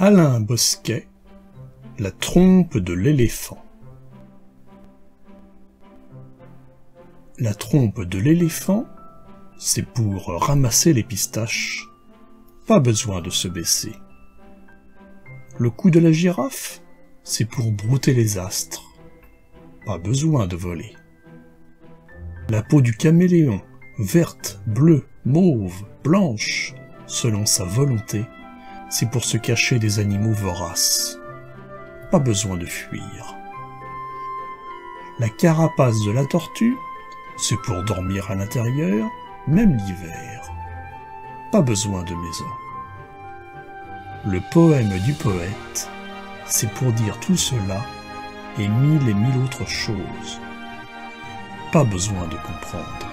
Alain Bosquet, La trompe de l'éléphant. La trompe de l'éléphant, c'est pour ramasser les pistaches. Pas besoin de se baisser. Le cou de la girafe, c'est pour brouter les astres. Pas besoin de voler. La peau du caméléon, verte, bleue, mauve, blanche, selon sa volonté, c'est pour se cacher des animaux voraces. Pas besoin de fuir. La carapace de la tortue, c'est pour dormir à l'intérieur, même l'hiver. Pas besoin de maison. Le poème du poète, c'est pour dire tout cela et mille et mille autres choses. Pas besoin de comprendre.